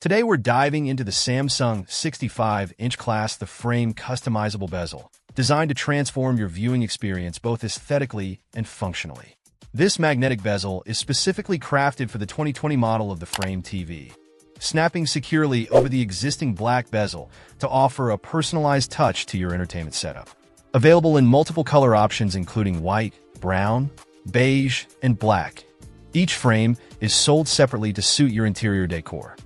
Today we're diving into the Samsung 65-inch class the frame customizable bezel, designed to transform your viewing experience both aesthetically and functionally. This magnetic bezel is specifically crafted for the 2020 model of the Frame TV, snapping securely over the existing black bezel to offer a personalized touch to your entertainment setup. Available in multiple color options including white, brown, beige, and black, each frame is sold separately to suit your interior decor.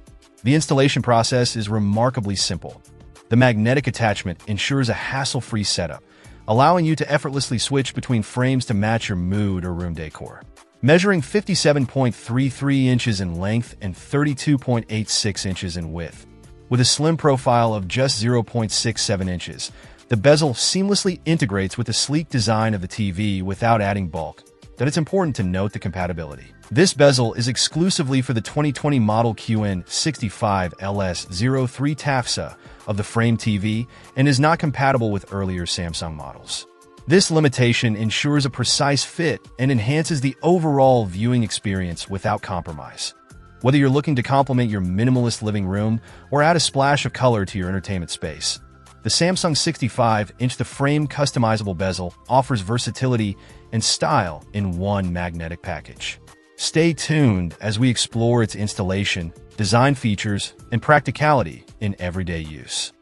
The installation process is remarkably simple. The magnetic attachment ensures a hassle-free setup, allowing you to effortlessly switch between frames to match your mood or room decor. Measuring 57.33 inches in length and 32.86 inches in width, with a slim profile of just 0.67 inches, the bezel seamlessly integrates with the sleek design of the TV without adding bulk, that it's important to note the compatibility. This bezel is exclusively for the 2020 model QN65LS03 TAFSA of the Frame TV and is not compatible with earlier Samsung models. This limitation ensures a precise fit and enhances the overall viewing experience without compromise. Whether you're looking to complement your minimalist living room or add a splash of color to your entertainment space, the Samsung 65-inch the frame customizable bezel offers versatility and style in one magnetic package. Stay tuned as we explore its installation, design features, and practicality in everyday use.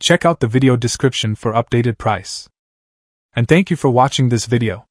Check out the video description for updated price. And thank you for watching this video.